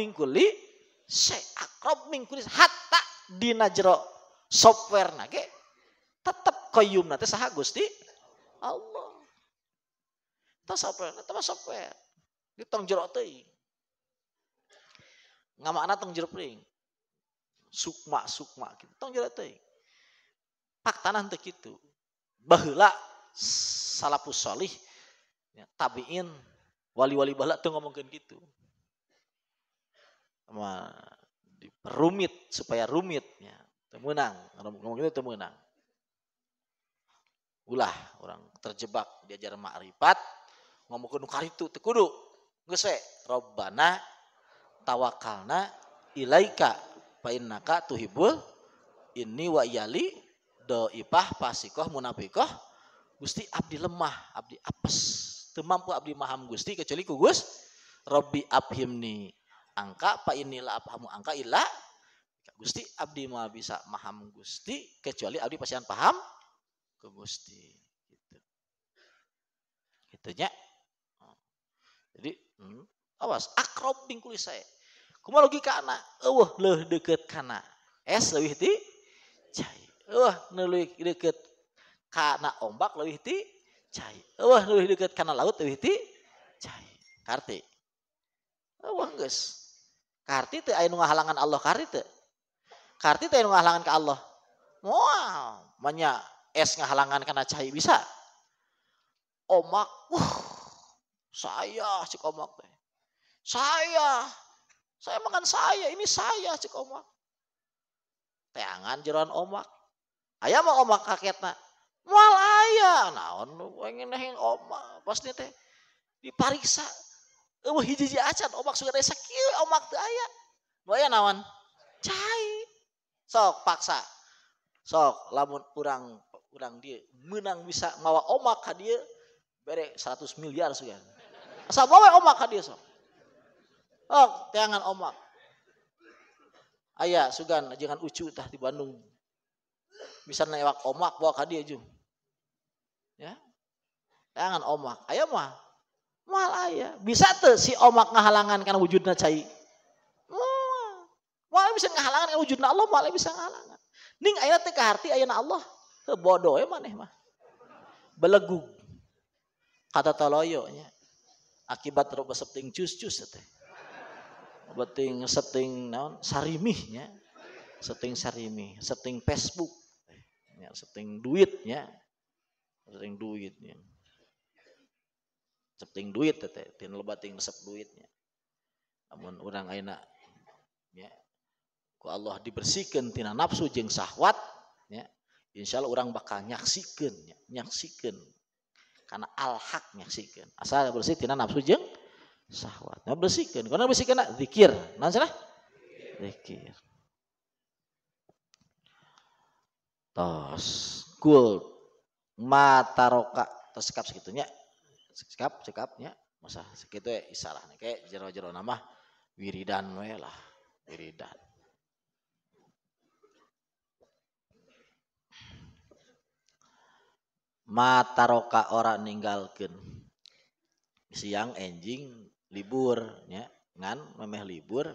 mingkuli se akrob mingkuli hatta dina jero software nage tetap koyum nanti sah Gusti Allah. Itu software, itu software. Itu tong jero teuing. Ngamakna tong jero pring. Sukma sukma gitu. Tong jero. Pak tanah teu kitu. Baheula salafus solih ya, tabiin wali-wali baheula teu ngomongkeun gitu. Sama diperumit supaya rumit ya. Temenang, ngomong itu temenang. Ulah orang terjebak diajar makrifat karitu teu kudu. Geus we, Robbana tawakalna ilaika fa innaka tuhibul ini wa yali doipah pasikoh munafikoh Gusti abdi lemah, abdi apes. Teu mampu abdi maham Gusti kecuali ku Gus Robbi abhimni angka pa inilah apamu angka illa Gusti abdi mah bisa paham Gusti kecuali abdi pasian paham ke Gusti gitu. Gitu nya. Jadi hmm, awas akrob bingkuli saya. Kumaha logika anak? Eueuh leuh deket kana. Es leuwih ti cai. Eueuh leuwih deket kana ombak leuwih ti cai. Eueuh leuwih deket kana laut leuwih ti cai. Karti. Eueuh geus. Karti teh aya nu ngahalangan Allah karti teh. Karti teh ngahalangan ke Allah. Wow, banyak es ngahalangan karena cahaya bisa. Omak, uh, saya cik omak teh. Saya, saya makan saya, ini saya cik omak. Teangan jeron omak. Ayah mau omak kakekna. Mual ayah, naon pengen neheng omak. Pas teh dipariksa. Eueuh hiji-hiji acan omak desa kieu omak teh aya. Nu? Cai. Sok paksa. Sok lamun kurang kurang dia menang bisa mawa omak ka dia bere 100 miliar sugan asal bawa omak ka dia sok? Oh tiangan omak. Ayah sugan jangan ucu tah di Bandung. Bisa newak omak bawa ka dia ya? Tiangan omak. Ayah mah mal ayah bisa tuh si omak ngahalangan karena wujudnya cai Malah bisa ngahalangan wujudna Allah malah bisa ngahalangan. Ning aya teh kaharti ayeuna Allah. Bodoh ya maneh mah. Belegug. Kata taloyo nya. Akibat roba septing cus-cus teh. Beting setting naon sarimih nya. Setting sarimih, setting Facebook. Ya, setting duit nya. Setting Setting duit teh, tin lebating resep duitnya. Namun orang ayeuna ya ku Allah dibersihkan tina nafsu jeng sahwat ya insya Allah orang bakal nyaksikan ya, nyaksikan karena al hak nyaksikan. Asal bersih tina nafsu jeng sahwat. Nah bersihkan karena bersihkan nak zikir. Nah salah zikir. Tos. Kul mata roka tos sekap segitunya sekap sekapnya masa segitu ya isalah kayak jero-jero nama wiridan we lah. Wiridan. Mataroka orang ninggalkan siang enjing libur ya. Ngan memeh libur.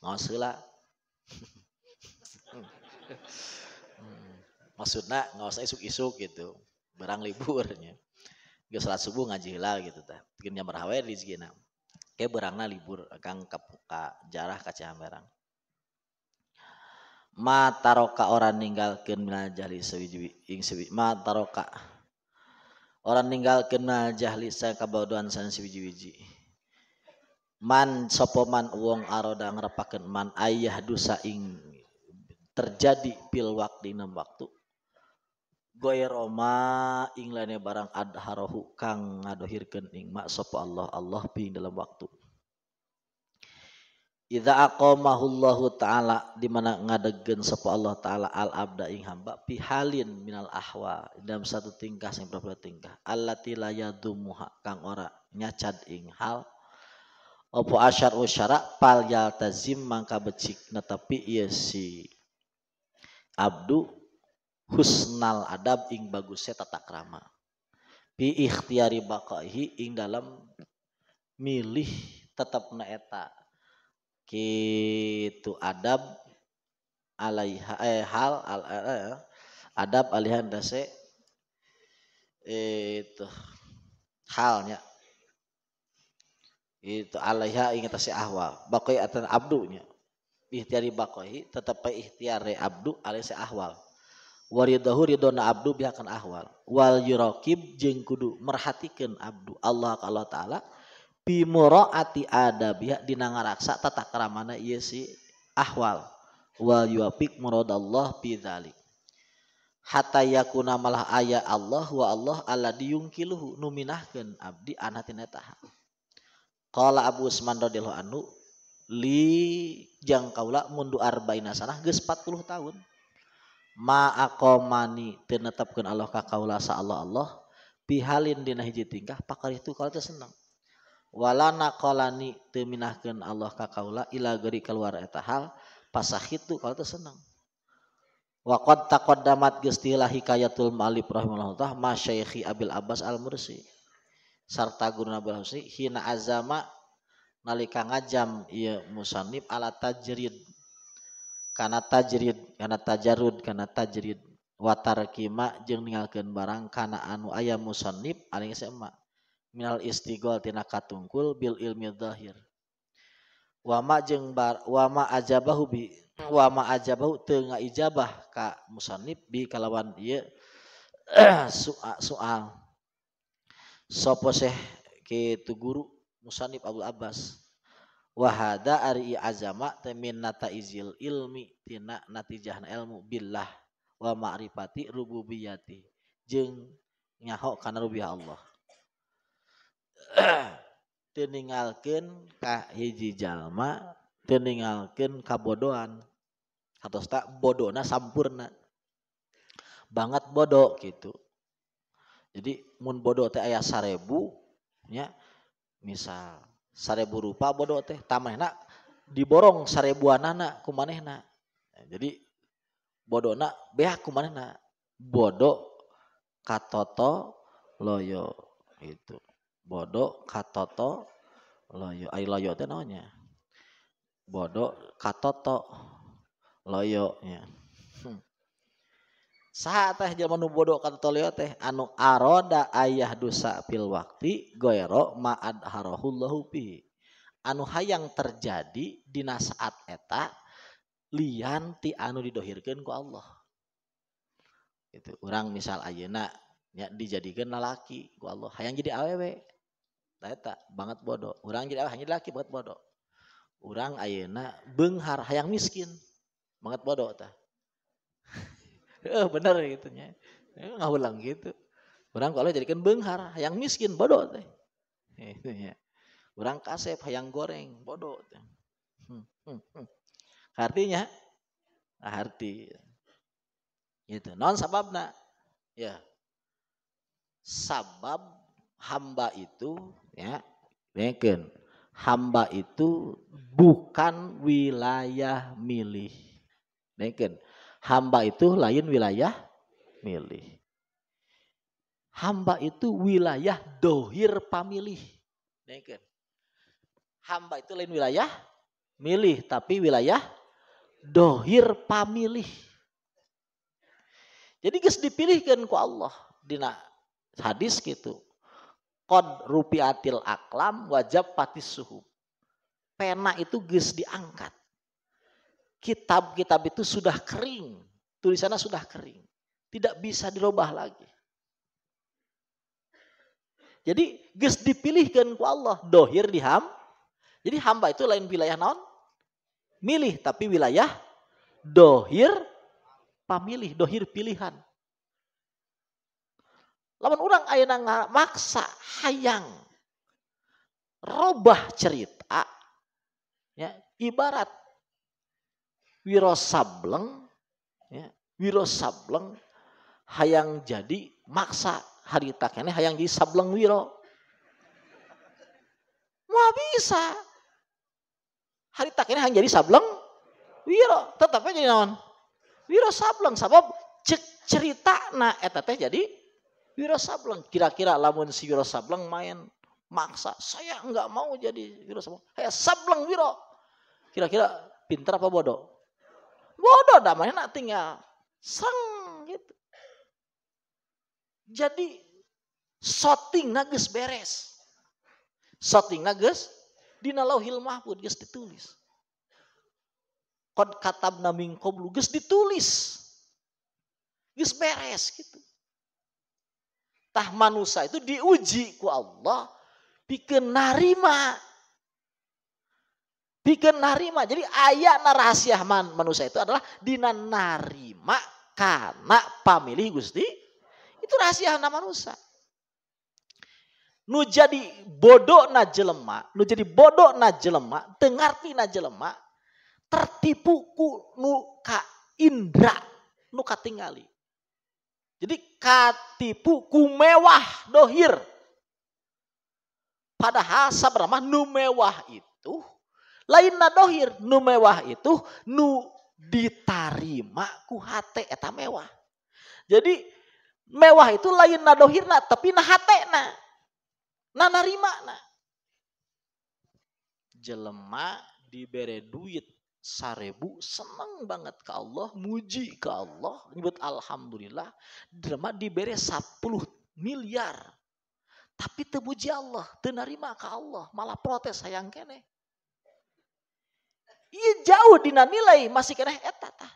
Ngosela maksudnya nggak usah isuk-isuk gitu. Barang liburnya gak salat subuh ngaji hilal gitu tah bikin jam berhawe di segina kayak berangna libur kang ka, ka jarah ka cihamberang ma taroka orang ninggalkeun minal jahli sewiji ing sewi ma taroka. Orang ninggalkeun minal jahli saya kabodohan san sewiji-wiji. Man sapa man wong aroda ngrepakeun man ayah dosa ing terjadi pil waktu enam waktu goyroma ing lane barang adharohu kang ngadohirkeun ing mak sapa Allah Allah pi dalam waktu. Idza aqamahullahu taala di mana ngadegen sapa Allah taala al abda ing hamba fi halin minal ahwa dalam satu tingkah sing beberapa tingkah. Allati la yadumuha kang ora nyacad ing hal. Opo asyar usyara pal yaltazim mangka becik netapi ieu si abdu husnal adab ing bagusnya tata krama. Bi ikhtiari baqaihi ing dalam milih tetap na eta kitu adab alaiha eh, hal al, eh, adab alihan dase itu halnya. Itu alaiha ingat si ahwal bakai atan abdunya ikhtiari bakai tetap ikhtiar abdu alai si ahwal waridahu ridona abdu bihakan ahwal. Wal yurakib jeung kudu abdu. Allah Allah taala bimuraati adabiha dina ngaraksa tata keramana ieu si ahwal. Wal yuapik muradallah bidzalik hatta yakuna malah aya Allah wa Allah alla diyungkiluhu numinahkeun abdi taha. Qala Abu Usman radhiyallahu anhu li jang kaula mundu arba'ina sanah geus 40 tahun. Ma aqamani teu netepkeun Allah ka kaula sa Allah Allah bihalin dina hiji tingkah pakar itu kaula teh seneng. Wala naqalani teu Allah ka kaula ila geri keluar eta hal pasahitu kaula teh seneng. Wa qad taqaddamat geus hikayatul malib rahimahullah ta'ala ma syaikhi Abil Abbas Al-Mursi sarta guru Nabi Husni hina azama nalika ngajam iya musannif ala tajrid karena tajrid karena tajarud karena tajrid. Watar kima jeng ninggalkan barang karena anu ayam musonib aling sema minal istigol tina katungkul bil ilmi dhahir. Wama jeng bar wama ajabahu bi wama ajabahu tengah ijabah ka musonib bi kalawan iya soal soal sopo seh ke tu guru musonib Abdul Abbas. Wahada ari azama temin nata izil ilmi tina natijah ilmu billah wa ma'rifati rububiyati. Jeung nyaho kana rububiyah Allah. Teninggalkeun ka hiji jalma teninggalkeun kabodohan atau tak bodona sampurna. Banget bodoh gitu jadi mun bodoh teh ayah sarebu nya misal sarebu rupa bodoh teh tamanehna diborong sarebuanana ku manehna jadi bodona beak ku manehna bodoh katoto loyo itu bodoh katoto loyo ai loyo teh naonnya? Bodoh katoto loyo nya Saha teh jalma nu bodoh kata tolio teh anu aroda ayah dosa fil waktu goero ma'ad harohullahu pi. Anu hayang terjadi dina saat eta lian ti anu didohirkan ku Allah. Itu orang misal ayeuna nya dijadikan lalaki ku Allah. Hayang jadi awewe. Eta banget bodoh. Orang jadi awewe jadi laki banget bodoh. Orang ayeuna beunghar hayang miskin. Banget bodoh tah. eh bener gitu nya eh, ulang gitu. Orang kalau jadikan benghar yang miskin bodoh teh. Ya orang kasep yang goreng bodoh teh. Hmm, hmm, hmm. artinya arti. Itu non sababna. Ya. Sabab hamba itu ya mungkin hamba itu bukan wilayah milih. Mungkin Hamba itu lain wilayah milih. Hamba itu wilayah dohir pamilih. Hamba itu lain wilayah milih, tapi wilayah dohir pamilih. Jadi guys dipilihkan ku Allah dina hadis gitu. Qad rupiatil aklam wajab patis suhu. Pena itu guys diangkat kitab-kitab itu sudah kering. Tulisannya sudah kering. Tidak bisa dirubah lagi. Jadi ges dipilihkan ku Allah. Dohir diham. Jadi hamba itu lain wilayah naon? Milih tapi wilayah dohir pamilih, dohir pilihan. Lawan orang ayana maksa hayang robah cerita ya ibarat wiro sableng ya, wiro sableng hayang jadi maksa. Hari takene hayang jadi sableng wiro. Mau bisa. Hari takene hayang jadi sableng wiro. Tetapnya jadi naon wiro sableng sabab cek cerita na eta teh jadi wiro sableng kira-kira lamun si wiro sableng main maksa saya nggak mau jadi wiro sableng saya sableng wiro. Kira-kira pintar apa bodoh? Bodoh namanya nak tinggal seng gitu. Jadi shooting nages beres. Shooting nages di lauhil mahfud geus ditulis. Kod katab naming koblu geus ditulis. Geus beres gitu. Tah manusia itu diuji ku Allah bikin narima bikin narima. Jadi ayat rahasia man manusia itu adalah dina narima karena pamilih Gusti. Itu rahasia manusia. Nu jadi bodoh na jelema, nu jadi bodoh na jelema, tengarti na jelema, tertipu ku nu ka indra, nu katingali. Jadi katipu ku mewah dohir. Padahal sabrama nu mewah itu lain na dohir nu mewah itu nu ditarima ku hate eta mewah. Jadi mewah itu lain na dohirna tapi na hate na. Na narima na. Jelema dibere duit sarebu seneng banget ke Allah muji ke Allah nyebut alhamdulillah jelema dibere 10 miliar tapi temuji Allah tenarima ke Allah malah protes sayang kene Iya jauh dina nilai masih kena eta tah.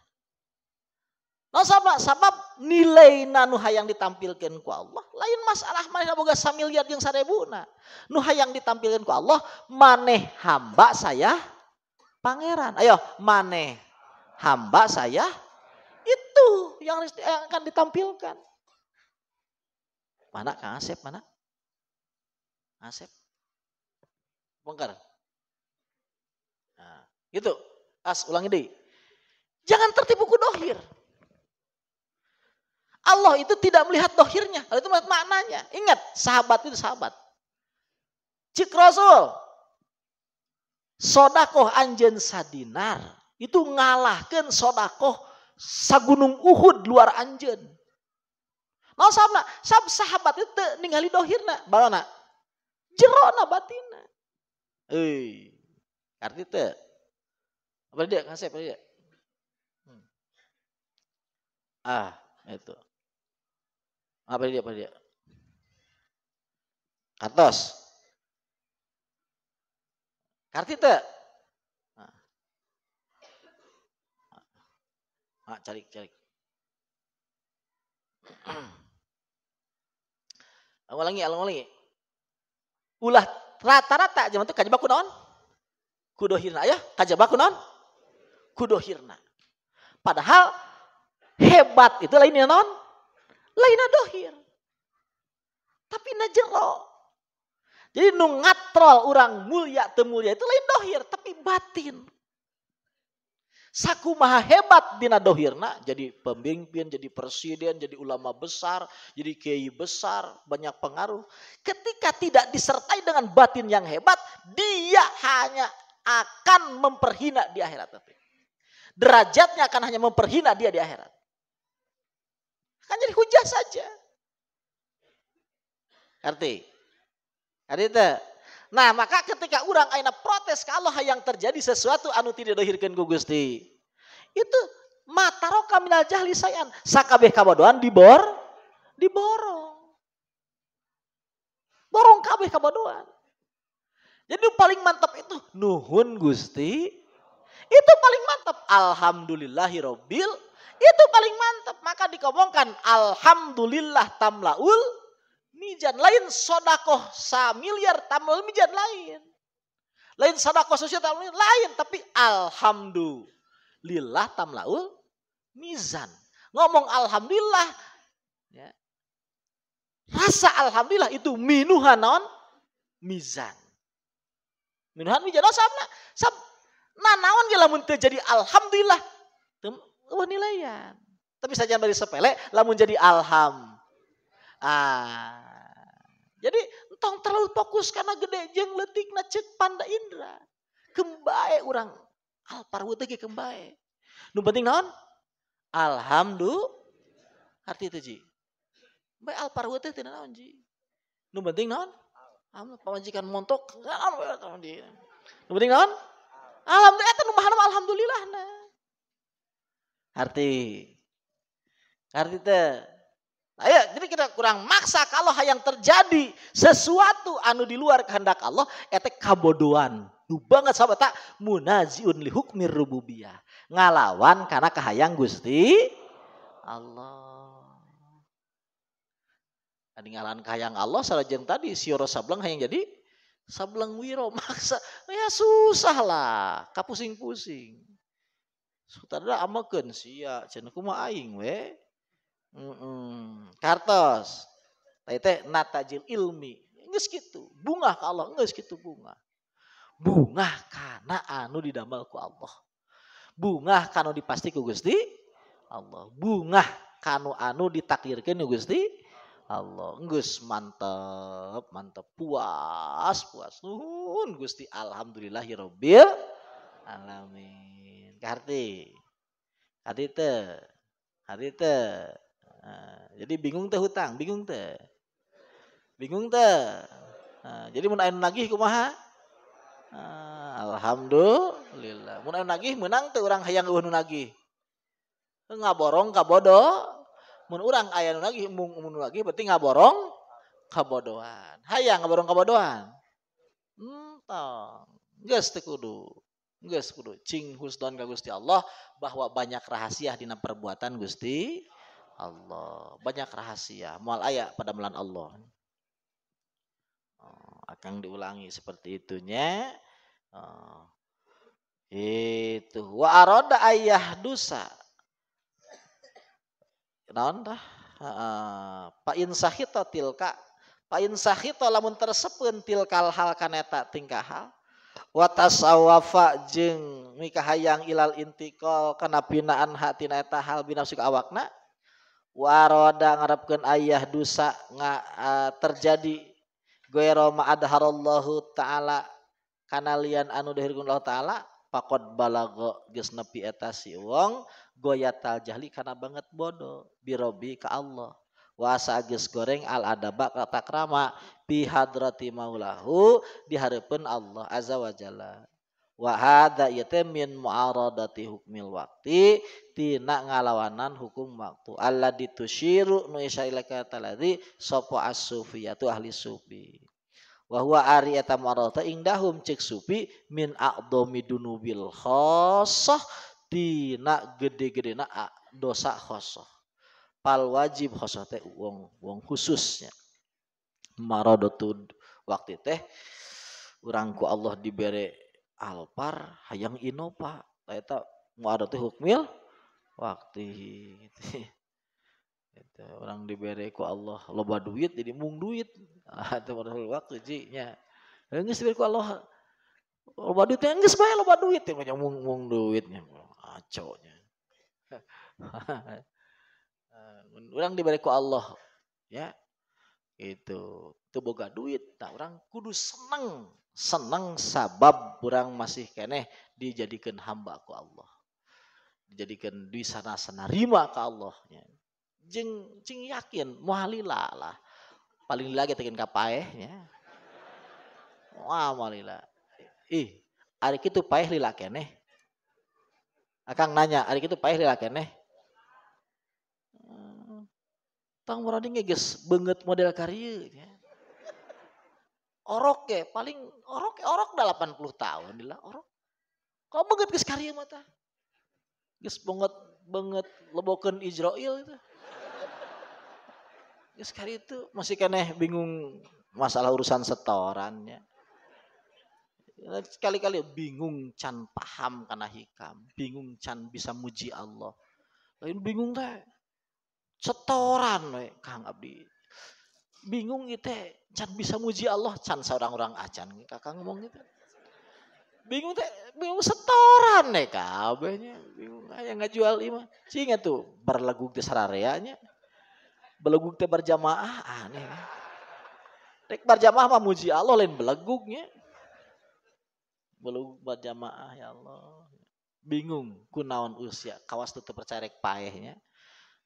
Nah sabab, sabab nilai nu hayang ditampilkan ku Allah lain masalah maneh boga samiliar jeung sarebuna. Nu hayang ditampilkan ku Allah maneh hamba saya pangeran. Ayo maneh hamba saya itu yang, yang akan ditampilkan. Mana Kang Asep mana? Asep. Bongkar. Gitu. As ulangi deh. Jangan tertipu ku dohir. Allah itu tidak melihat dohirnya. Kalau itu melihat maknanya. Ingat, sahabat itu sahabat. Cik Rasul. Sodakoh anjen sadinar. Itu ngalahkan sodakoh sagunung Uhud luar anjen. Nah sahabat, sahabat itu ningali dohirna. Bagaimana? Jerona batina. Eh, arti itu apa dia ngasih apa dia? Hmm. Ah, itu. Apa dia apa dia? Kartos. Kartita. Nah. Ah, cari cari. Ulangi, ulangi. Ulah rata-rata zaman itu kajibaku non? Kudohirna ya, kajibaku non? Kudohirna. Padahal hebat itu lainnya non, lainnya dohir. Tapi na jero. Jadi nu ngatrol orang mulia temulia itu lain dohir, tapi batin. Saku maha hebat dina dohirna, jadi pemimpin, jadi presiden, jadi ulama besar, jadi kiai besar, banyak pengaruh. Ketika tidak disertai dengan batin yang hebat, dia hanya akan memperhina di akhirat nanti derajatnya akan hanya memperhina dia di akhirat. Kan jadi hujah saja. Arti? Arti itu. Nah, maka ketika orang aina protes kalau yang terjadi sesuatu anu tidak dohirkan ku Gusti. Itu mataroka minal jahli sayan. Sakabeh kabodohan dibor, diborong. Borong kabeh kabodohan. Jadi paling mantap itu nuhun Gusti itu paling mantap. Alhamdulillahirobbil. Itu paling mantap. Maka dikomongkan Alhamdulillah tamlaul mijan. Lain sodakoh samiliar tamlaul mijan lain. Lain sodakoh sosial tamlaul lain. Tapi Alhamdulillah tamlaul mizan. Ngomong Alhamdulillah. Ya. Rasa Alhamdulillah itu minuhan non mizan. Minuhan mizan. Oh, sama, sama Nah, naon ge lamun teu jadi alhamdulillah. Teu nilaian. Tapi saja dari sepele lamun jadi alham. Ah. Jadi entong terlalu fokus karena gede jeng letik na cek panda indra. Kembae orang alparwu teh kembae. Nu penting naon? Alhamdulillah. Arti itu ji. Bae alparwu teh tina naon ji. Nu penting naon? Alhamdulillah pamajikan montok. Nu penting naon? Alhamdulillah eta nu alhamdulillah nah. Arti arti teh Ayo, jadi kita kurang maksa kalau yang terjadi sesuatu anu di luar kehendak Allah, eta kabodohan. Nu banget sahabat tak munaziun li hukmir rububiyah. Ngalawan karena kahayang Gusti Allah. Adi ngalawan kahayang Allah sarajeng tadi sioro sableng hayang jadi sableng wiro maksa. Ya susah lah, kapusing-pusing. Sutradara amakeun sia cenah kumaha aing we. Mm Kartos. Tete natajil ilmi. Nges gitu. Bunga ke Allah. Gitu bunga. Bunga karena anu didamel ku Allah. Bunga kanu dipasti ku Gusti Allah. Bunga kanu anu ditakdirkan ku Gusti Allah. Nges mantep, mantep puas, puas. Nuhun Gusti alhamdulillahirabbil alamin. Karti. Karti teh. Karti teh. Nah, jadi bingung teh hutang, bingung teh. Bingung teh. Nah, jadi mun aya nagih kumaha? Nah, alhamdulillah. Mun nagih menang teh urang hayang eueuh nu nagih. Ngaborong kabodo. Mun urang aya nu nagih mun nu nagih berarti ngaborong kabodohan. Hayang ngaborong kabodohan. Entong. Geus teh kudu. Geus kudu cing husdon ka Gusti Allah bahwa banyak rahasia dina perbuatan Gusti Allah. Banyak rahasia. Mual ayat pada melan Allah. Oh, akan diulangi seperti itunya. Oh, itu. Wa aroda ayah dosa. Naon dah? Uh, pa tilka. Pa in sahita lamun tersepun tilkal hal kaneta tingkah hal. Watasawafa jeng mikahayang ilal intikal kana pinaan hati eta hal binafsik awakna waroda ngarapkan ayah dosa nga, terjadi goero ma'adharallahu ta'ala kanalian anu dahirkeun Allah ta'ala pakot balago geus nepi eta si wong goyatal jahli kana banget bodoh. Birobi ka Allah. Wasa geus goreng al adaba ka takrama bi hadrati maulahu di Allah azza wa jalla. Wa hadza min mu'aradati hukmil waqti tina ngalawanan hukum waktu. Allah ditusyiru nu isailaka taladi sapa as-sufiyatu ahli sufi. Wa huwa ari eta mu'aradata indahum cek sufi min aqdami dunubil khassah tina gede-gedena dosa khosoh. Pal wajib khosoh teh wong wong khususnya. Maradatu waktu teh urang ku Allah dibere alpar hayang inopa eta mau ada tuh hukmil? Waktu itu orang diberi ku Allah loba duit jadi mung duit. Atau pada waktu jinya geus diberi ku Allah loba duit geus bae loba duit yang mung mung duitnya aconya orang diberi ku Allah ya. Itu itu boga duit tak orang kudu seneng. Senang sabab kurang masih keneh dijadikan hamba ku Allah. Dijadikan di sana sana rima ke Allah jeng jeng yakin muhalila lah. Paling lagi tekin kapaeh ya. Wah muhalila. Ih hari itu paeh lila keneh akang nanya hari itu paeh lila keneh hmm, tang muradi ngeges banget model karya ya orok ya paling orok orok dah 80 tahun lah orok kau banget ke karya mata? Gus banget banget lebokan Israel itu. Gus karya itu masih kene bingung masalah urusan setorannya sekali-kali bingung can paham karena hikam. Bingung can bisa muji Allah. Lain bingung teh setoran we Kang Abdi. Bingung itu can bisa muji Allah? Can seorang orang acan kakak ngomong gitu bingung teh bingung setoran nih kabehnya. Bingung aya jual ima singa tuh berleguk di sarareanya beleguk teh berjamaah aneh. Rek berjamaah mah muji Allah lain beleguknya beleguk berjamaah ya Allah. Bingung kunaon usia kawas tuh percaya rek paehnya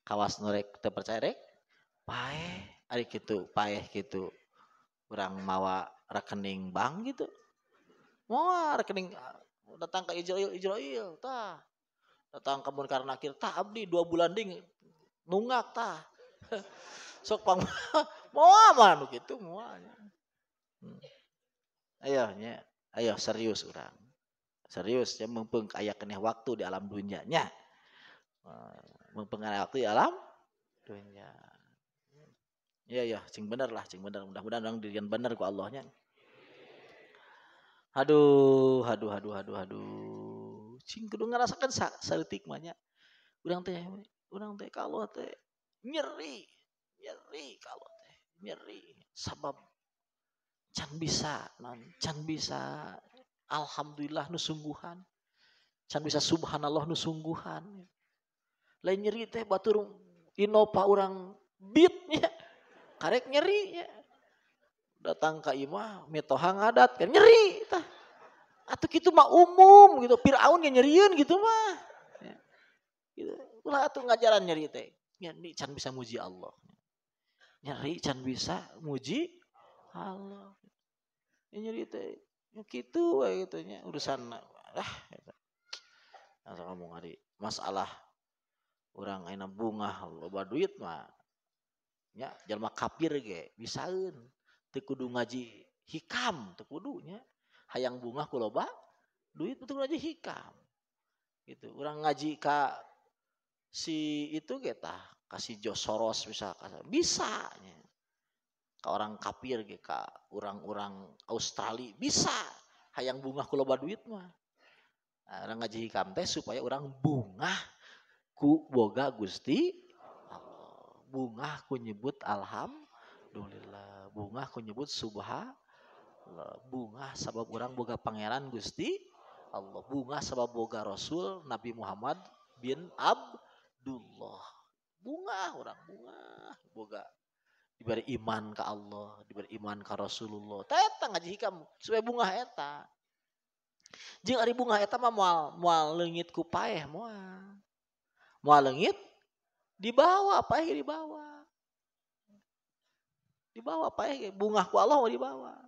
kawas norek percaya rek paeh ari gitu paeh gitu kurang mawa rekening bank gitu. Mau rekening datang ke Israel Israel tah. Datang ke Munkar Nakir tah abdi dua bulan ding nunggak tah. Sok pang mau apa nu gitu mau hmm. ayo nya ayo serius orang serius ya mumpung kayak kena waktu di alam dunianya mumpung waktu di alam dunia Iya ya, cing bener lah, cing bener. Mudah-mudahan orang dirian bener ku Allahnya. Aduh, aduh, aduh, aduh, aduh. Cing kudu ngerasakan sa saritik banyak. Urang teh, urang teh kalau teh nyeri, nyeri kalau teh nyeri. Sabab can bisa, non, can bisa. Alhamdulillah nusungguhan. Can bisa subhanallah nusungguhan. Lain nyeri teh batur inopa orang beatnya karek nyeri ya. Datang ke imah, metohang adat kan nyeri. Atau gitu mah umum gitu, Firaun yang nyeriun gitu mah. Ya. Gitu. Ulah atuh ngajaran nyeri teh. Nyeri can bisa muji Allah. Nyeri can bisa muji Allah. Ya, nyeri teh ya gitu we gitu. Nya urusan ah gitu. Langsung ngomong hari masalah orang enak bunga loba duit mah nya jalma kafir ge bisaeun. Teu kudu ngaji hikam teu kudunya hayang bunga ku loba duit betul ngaji hikam. Gitu. Orang ngaji ka si itu kita kasih jos soros bisa bisa nya ka orang kafir ka orang-orang Australia. Bisa hayang bunga ku loba duit mah. Nah, orang ngaji hikam teh supaya orang bunga ku boga Gusti bunga aku nyebut alhamdulillah. Bunga aku nyebut subha bunga sabab orang boga pangeran Gusti Allah. Bunga sabab boga Rasul Nabi Muhammad bin Abdullah. Bunga orang bunga boga diberi iman ke Allah diberi iman ke Rasulullah teta ngaji hikam supaya bunga eta jeng ari bunga eta mah moal moal leungit ku paeh moal moal leungit Dibawa ya dibawa. Dibawa ya bunga ku Allah mau dibawa.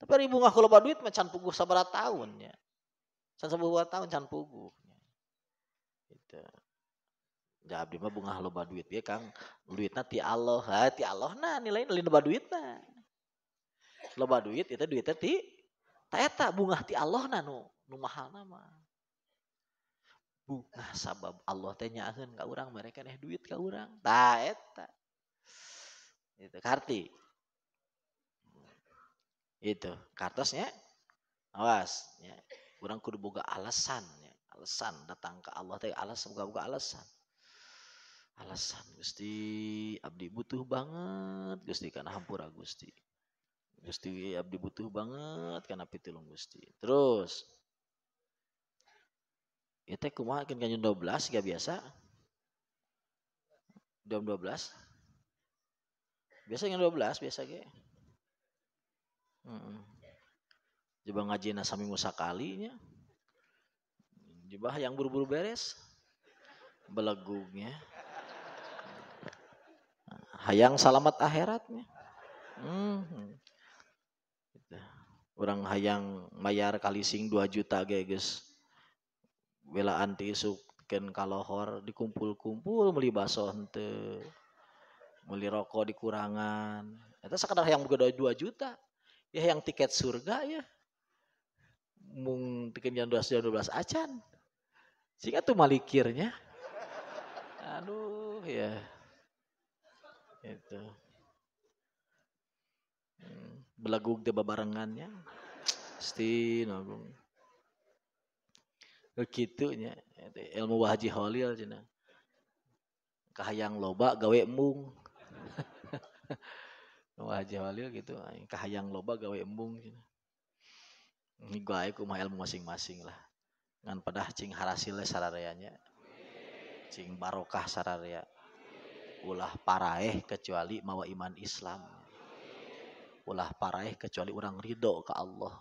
Tapi hari bunga ku loba duit macan puguh sabar tahun ya. Can sabar tahun can puguh. Gitu. Ya abdi mah bunga loba duit ya Kang. Duitna ti Allah, ha ti Allah nah nilai nilai loba duitna. Loba duit itu duitnya ti ta bunga ti Allah nah nu nu mahal nama bunga sabab Allah teh nyaeun ka urang mereka nih duit ka urang. Tah eta. Itu karti. Itu kartosnya awas ya. Kurang kudu boga alasan ya. Alasan datang ke Allah teh alasan boga boga alasan alasan Gusti abdi butuh banget Gusti karena hampura Gusti Gusti abdi butuh banget karena pitulung Gusti terus Ya teh kumaha kan kanjeng 12 gak biasa. Jam 12. Biasa yang 12 biasa ge. Heeh. Ngaji sami musa kalinya. Coba yang buru-buru beres. Belegungnya. Hayang selamat akhiratnya. Hmm. Orang hayang mayar kali sing 2 juta ge guys bela anti ken kalohor dikumpul-kumpul beli baso hente beli rokok dikurangan. Itu sekedar yang bergeda 2 juta. Ya yang tiket surga ya. Mung tiket jam 12 jam 12 acan. Sehingga tuh malikirnya. Aduh ya itu hmm, belagu de barengannya Sti nagung begitunya ilmu wahaji holil cina. Kahayang loba gawe embung wahaji holil gitu kahayang loba gawe embung cina. Ini gue kumah ilmu masing-masing lah. Ngan pada cing harasilnya sarareanya cing barokah sararea ulah paraeh kecuali mawa iman Islam. Ulah paraeh kecuali orang ridho ke Allah.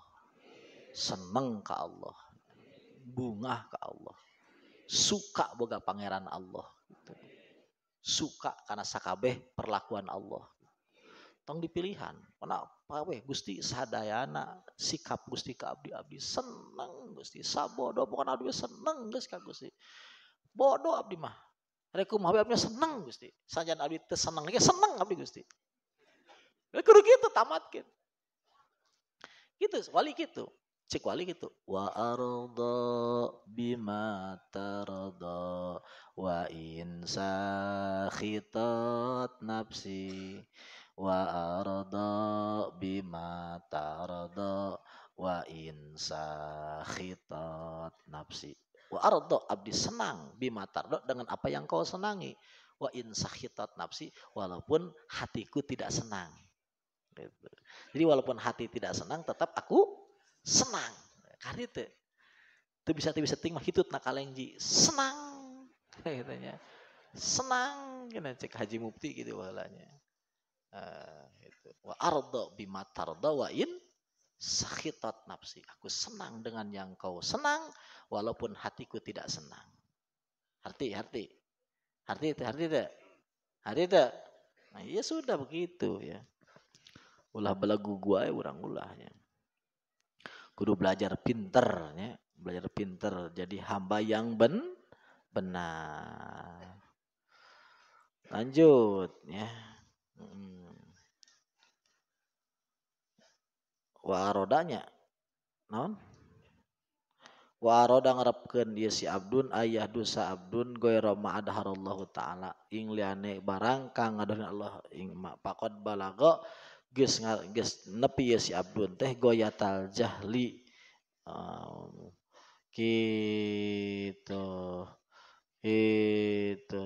Seneng ke Allah. Bunga ke Allah. Suka boga pangeran Allah. Suka karena sakabeh perlakuan Allah. Tong dipilihan. Mana pawe Gusti sadayana sikap Gusti ka abdi abdi. Seneng Gusti. Sabodo pokoknya abdi seneng ka Gusti. Bodoh abdi mah Reku mah abdi seneng Gusti. Sajan abdi teu seneng lagi seneng abdi Gusti. Kudu gitu tamat gitu wali gitu. Cek wali gitu. Wa arda bima tarda wa in sakhitat nafsi wa arda bima tarda wa in sakhitat nafsi wa arda abdi senang bima tarda dengan apa yang kau senangi. Wa in sakhitat nafsi walaupun hatiku tidak senang. Gitu. jadi walaupun hati tidak senang tetap aku senang. Karena itu. Itu bisa bisa ting mah hitut nakalengji senang. Katanya senang kena cek haji mufti gitu walanya. Uh, itu wa ardo bima tarda wa in sakhitat nafsi. Aku senang dengan yang kau senang walaupun hatiku tidak senang. Arti arti arti itu arti itu arti itu nah iya sudah begitu ya. Ulah belagu gua ya orang ulahnya kudu belajar pinter ya. Belajar pinter jadi hamba yang ben benar. Lanjut ya. Hmm. Warodanya non waroda ngarepkeun dia si abdun ayah dosa abdun goyra ma'adharallahu taala. Ing liane barang kang ngadohna Allah ing pakot balago geus geus nepi ya si Abdun teh goyatal jahli um, gitu itu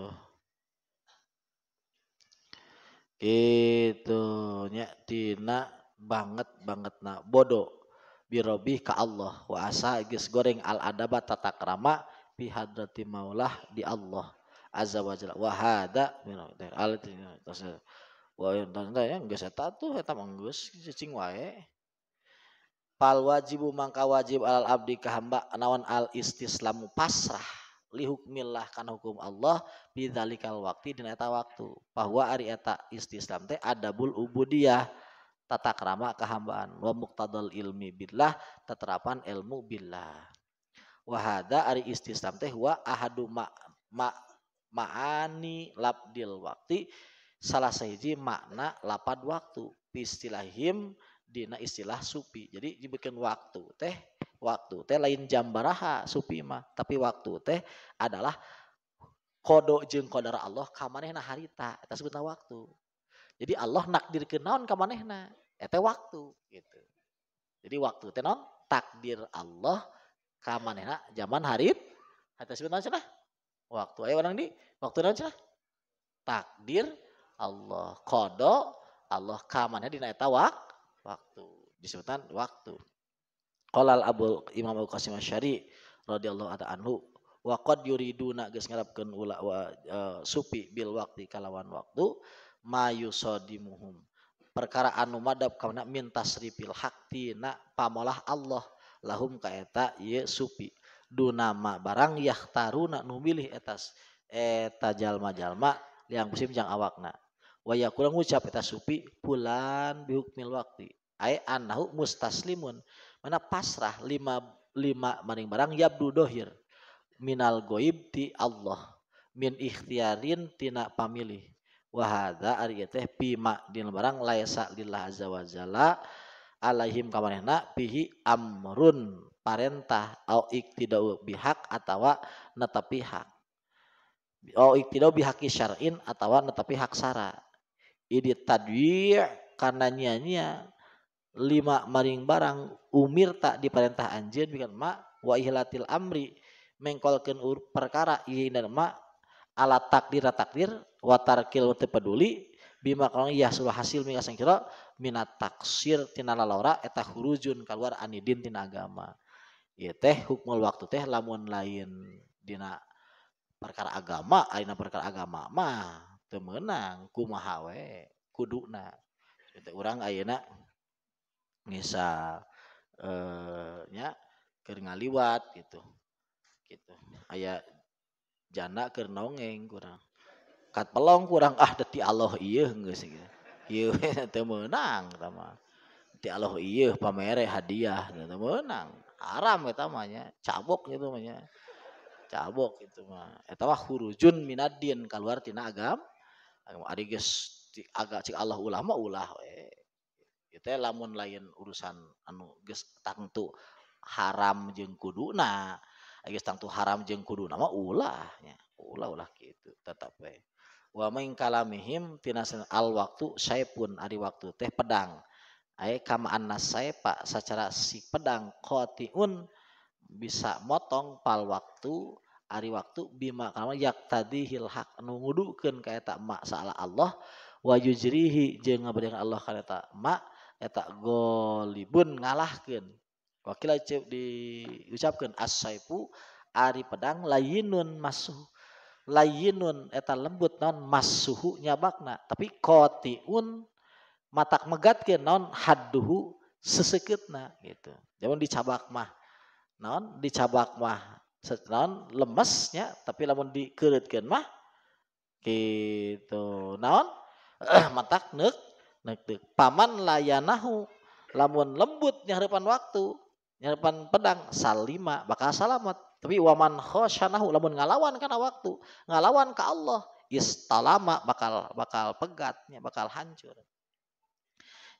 itu nya tina banget banget. Na bodoh. Birobi ka Allah wa asa geus goreng al adaba tata krama fi hadrati maulah di Allah azza wa jalla. Wa hada al Wah, tanda ya geus eta tuh eta mah geus cicing wae. Pal wajibu mangka wajib alal abdi ka hamba nawan al istislamu pasrah. Li hukmillah kan hukum Allah bidzalikal waqti dina eta waktu. Bahwa ari eta istislam teh adabul ubudiyah tata krama kehambaan. Wa muqtadal ilmi billah teterapan ilmu billah. Wahada ari istislam teh wa ahadu ma, ma ma'ani labdil waqti salah sahiji makna lapad waktu. Istilahim dina istilah supi. Jadi dibikin waktu teh waktu teh lain jam baraha supi mah. Tapi waktu teh adalah kodo jeng kodara Allah kamanehna harita. Eta sebutna waktu jadi Allah nakdirkeun naon kamanehna waktu gitu. Jadi waktu teh naon? Takdir Allah kamanehna zaman harit eta sebutna cenah? Waktu ayo orang di waktu naon cenah? Takdir Allah. Kodo Allah kamannya dina eta wak, waktu. Disebutkan waktu. Qolal Abu Imam Abu Qasim Asy'ari radhiyallahu anhu wa qad yuriduna geus ngarapkeun ula wa uh, supi bil waktu kalawan waktu mayusadimuhum perkara anu madab kana min tasrifil hakti na pamolah Allah lahum ka eta ye supi dunama barang yahtaruna nu milih etas eta jalma-jalma yang musim jang awakna Waya kurang ucap eta supi bulan bihukmil waktu. Ay anahu mustaslimun. Mana pasrah lima lima maring barang yabdu dohir. Minal goib ti Allah. Min ikhtiarin tina pamilih. Wahada ari teh bima. Din barang laisa lillah azza wa jalla alaihim kamanehna bihi amrun. Parentah. Au iktidau bihak atawa netapi hak. au iktidau bihaki syar'in atawa netapi hak sara. Ini tadwi karena nyanya lima maring barang umir tak diperintah anjir bikin mak wa ihlatil amri. Ur perkara iya dan mak ala takdir takdir wa tarkil teu peduli bima kalau ya suruh hasil mika sangkira minat taksir tina lalora eta hurujun keluar anidin tina agama. Ya teh hukmul waktu teh lamun lain dina perkara agama aina perkara agama mah temenang kumaha we kuduna. Itu orang ayeuna misal eh nya keur ngaliwat gitu. Gitu. Aya jana keur nongeng kurang kat pelong kurang ah deti Allah iya geus gitu Ieu teu meunang eta mah. Ti Allah ieu pamere hadiah teu meunang. Haram eta mah nya, cabok gitu mah nya. Cabok itu mah. Eta mah hurujun minadin keluar tina agam. Agama ari geus agak cik Allah ulama ulah we. Itu lamun lain urusan anu geus tangtu haram jeung kuduna. tangtu haram jeng kudu. Nama ulahnya. Ulah ulah gitu tetap we. Wa main kalamihim tinas al waktu saya pun ari waktu teh pedang. Ay kama anas saya pak secara si pedang kotiun bisa motong pal waktu ari waktu bima kama yak tadi hilhak nu ngudukeun ka eta mak salah Allah. Wa yujrihi jeung ngabadeung Allah ka eta mak eta golibun ngalahkeun. Wakila diucapkeun as-saifu ari pedang layinun masuh. Layinun eta lembut non mas suhu nyabakna. Tapi kotiun matak megatkeun non hadduhu seseketna gitu. Jangan dicabak mah non dicabak mah non lemesnya tapi lamun dikereutkeun mah gitu. Naon? Matak neuk neuk paman layanahu lamun lembut nyahrepan waktu nyahrepan pedang salima bakal salamat tapi waman khosyanahu lamun ngalawan kana waktu, ngalawan ke Allah, istalama bakal bakal pegatnya, bakal hancur.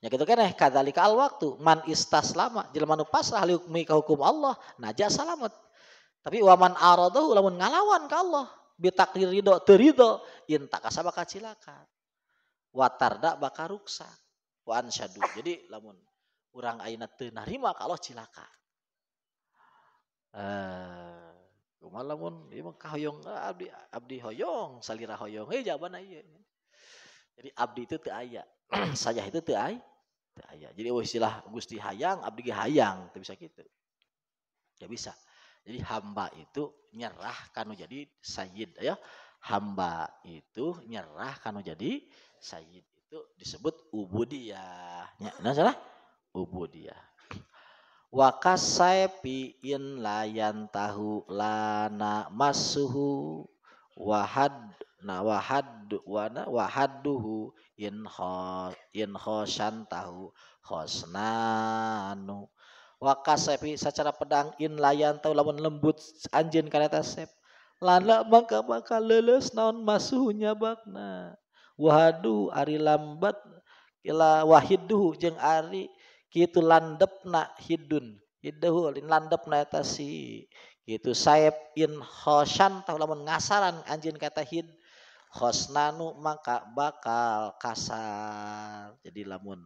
Ya gitu kan eh kadzalika al waktu man istaslama jelema nu pasrah li hukmi hukum Allah naja salamat. Tapi waman aradahu lamun ngalawan ka Allah bitakdir ridho teu ridho inta kasaba cilaka. Watarda bakal ruksak. Wa ansyadu. Jadi lamun urang ayeuna teu narima ka Allah cilaka. Eh, kumaha lamun ieu mah kahoyong ah, abdi abdi hoyong, salira hoyong. Heuh jawabanna ieu. Jadi abdi itu teu aya. Saya itu teu aya. Teu aya. Jadi istilah Gusti hayang, abdi ge hayang, teu bisa gitu. Ya bisa. Jadi hamba itu nyerah kanu jadi sayyid ya. Hamba itu nyerah kanu jadi sayyid itu disebut ubudiyah. Ya, nah salah? Ubudiyah wakasaipi in layan tahu lana masuhu wahad na wahad wana wahaduhu in ho in khosan tahu khosnanu wakasaipi secara pedang in layan tahu lawan lembut anjin kana sep. Lana maka bakal leles naon masuhunya bakna wahadu ari lambat kila wahiduhu jeng ari gitu landepna hidun. Hidahu landepna eta si. Gitu sayap in hosan tahu lamun ngasaran anjin kata hid khosnanu maka bakal kasar. Jadi lamun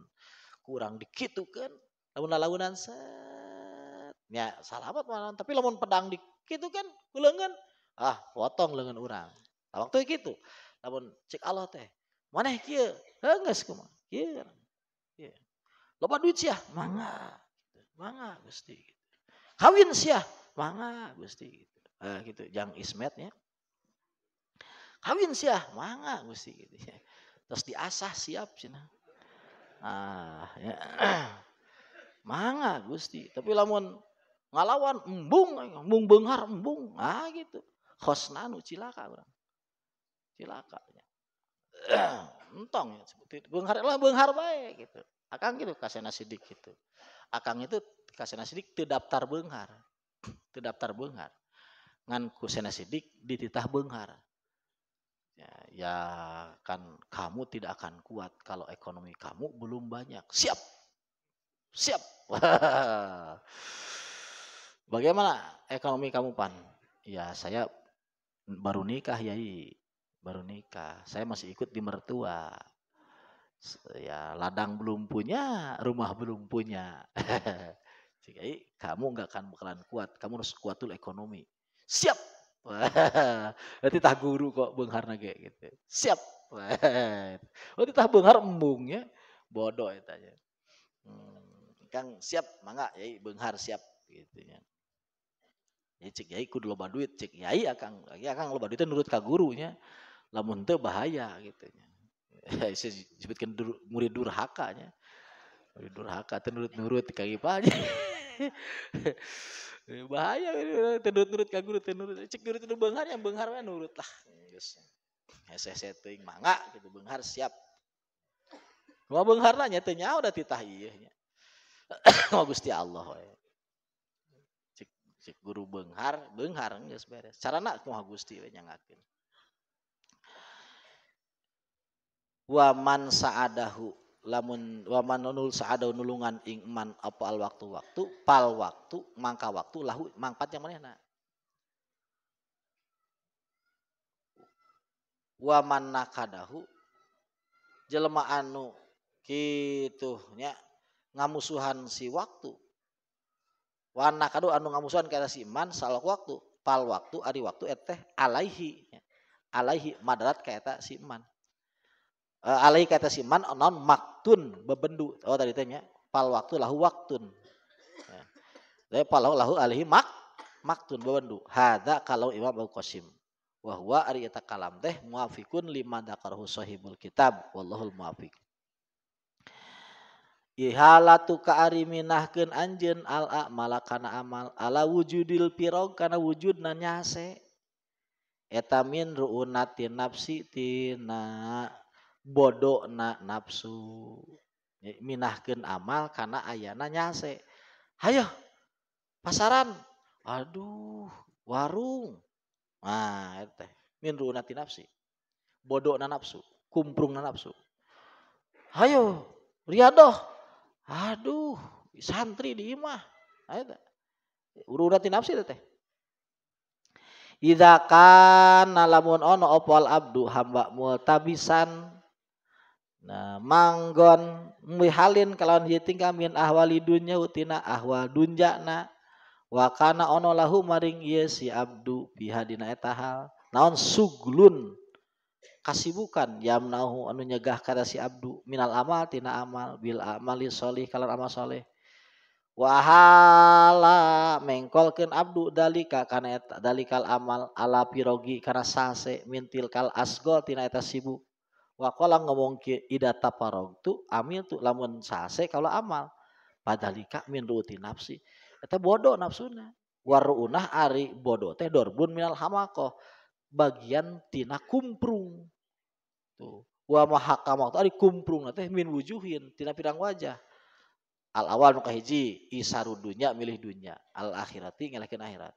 kurang dikitukan lamun lalaunan set. Ya salamat malam tapi lamun pedang dikitukan ulengan ah potong lengan orang nah, waktu itu lamun cek Allah teh mana kia enggak sih kia Loba duit sia, mangga. Mangga Gusti. Kawin sia, mangga Gusti. Eh, gitu, yang ismetnya. Kawin sia, mangga Gusti gitu. Terus diasah siap cina. Ah, ya. mangga Gusti. Tapi lamun ngalawan embung, embung benghar embung. Ah gitu. Khosnanu cilaka orang. Cilaka. Entong ya seperti benghar lah benghar baik gitu. Akang gitu kasih sidik gitu. Akang itu kasih sidik tidak daftar benghar. Tidak daftar. Ngan kusena sidik dititah benghar. Ya, ya kan kamu tidak akan kuat kalau ekonomi kamu belum banyak. Siap. Siap. Bagaimana ekonomi kamu pan? Ya saya baru nikah yai. Baru nikah. Saya masih ikut di mertua ya ladang belum punya, rumah belum punya. Jadi kamu nggak akan bakalan kuat, kamu harus kuat dulu ekonomi. Siap. Berarti tah guru kok benghar nage gitu. Siap. Berarti tah benghar embungnya bodoh tanya. Hmm, Kang siap mangga yai benghar siap gitu ya. Jadi cek yai kudu loba duit, cek yai akang, ya akang loba duitnya nurut ka gurunya. Lamun teu bahaya gitu ya. saya sebutkan dur, murid durhakanya murid durhaka tenurut-nurut kaki aja bahaya kagak nurut tenurut cek nurut itu benghar yang benghar nurut lah geus hese setting mangga gitu benghar siap Mau beungharna nya teu nyaho da titah ieu nya. Gusti Allah we. Cik, cik guru beunghar, beunghar geus beres. Carana kumaha Gusti we. Wa man sa'adahu lamun wa man nul sa'adahu nulungan ing man apa al waktu-waktu pal waktu mangka waktu lahu mangkat yang manehna. Wa man nakadahu jelema anu gitu nya ngamusuhan si waktu. Wana kadu anu ngamusuhan kata si iman salah waktu pal waktu ari waktu eteh alaihi. Alaihi madarat kata si iman uh, alaihi kata si iman non maktun bebendu. Oh tadi tanya pal waktu lahu waktun. Ya. Jadi pal lahu alaihi mak maktun bebendu. Hada kalau imam Abu Qasim wahwa ari eta kalam teh muafikun lima dakarhu sahibul kitab. Wallahul muafiq. Ihalatu kaariminahkeun anjeun al malakana amal ala wujudil pirog kana wujud nyase. Eta min ruunati nafsi tina bodoh na nafsu. Minahkeun amal kana ayana nyase. Hayo pasaran. Aduh warung. Nah eta min ruunati nafsi. Bodoh na nafsu kumprung na nafsu. Hayo riadoh. Aduh, santri di imah. Ayo Ururati nafsi teh. Idza kana lamun ono opal abdu hamba multabisan Nah, manggon mihalin kalawan ieu tingkah min ahwali dunya utina ahwal dunjana wa kana ono lahu maring ieu si abdu bihadina eta hal. Naon suglun kasibukan yamnahu anu nyegah kata si abdu. Minal amal tina amal bil amali solih kalau amal soleh wahala mengkolken abdu dalika karena eta dalikal amal ala pirogi karena sase mintil kal asgol tina eta sibuk wakola ngomong ke ida taparog tu amil tu lamun sase kalau amal. Padalika min ruti nafsi. Eta bodoh nafsuna. Waruunah ari bodoh teh dorbun minal hamako. Bagian tina kumprung. Tuh. Wa mahakama ari kumprung teh min wujuhin tina pirang wajah. Al awal nu kahiji isaru dunya milih dunya. Al akhirati ngelakeun akhirat.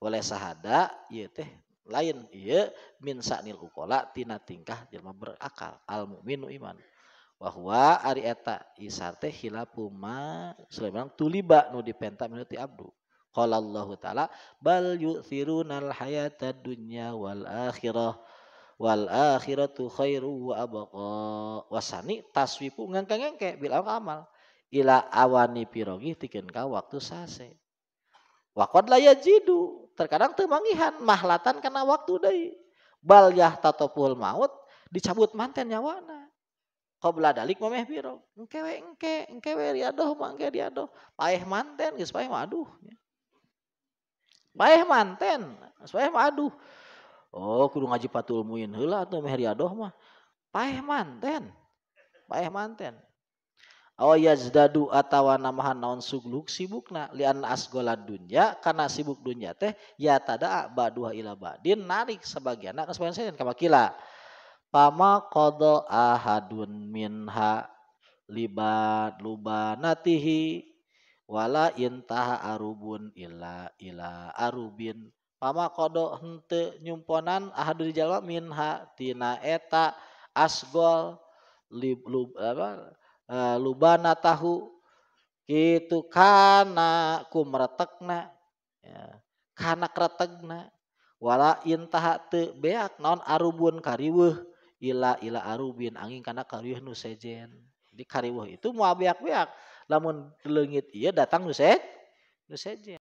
Oleh sahada ieu teh lain. Ieu min saknil ukola tina tingkah jelema berakal. Al mukminu iman. Bahwa ari eta isar teh hilapuma sulaiman tuliba nu dipenta minuti abdu. Qala Allah Ta'ala bal yu'thirunal hayata dunya wal akhirah wal akhiratu khairu wa abqa. Wasani taswifu ngangkang-ngangke bil amal ila awani pirogi tikeun ka waktu sase. Wakod la yajidu terkadang teu mangihan mahlatan karena waktu deui bal yah tatopul maut dicabut manten nyawana qabla dalik mameh piro engke we engke engke we riadoh mangke riadoh paeh manten geus paeh mah aduh Baik manten, supaya mah aduh. Oh, kudu ngaji patul muin heula atuh meh riadoh mah. Paeh manten. Paeh manten. Aw yazdadu atawa namahan naon sugluk sibukna. Lian asgola dunya karena sibuk dunya teh ya tada baduha ila badin narik sebagian. Ka sebagian sen kamakila. Pama qada ahadun minha libat lubanatihi wala intaha arubun illa ila arubin. Pama kodo hente nyumponan ahadu di jalma minha tina eta asgol lib, lub, apa, Uh, lubana tahu gitu kana kumretekna ya. kana kretegna wala intaha teu beak naon arubun kariweh ila ila arubin angin kana kariweh nu sejen di kariweh itu mau beak-beak lamun leungit ieu datang nu sejen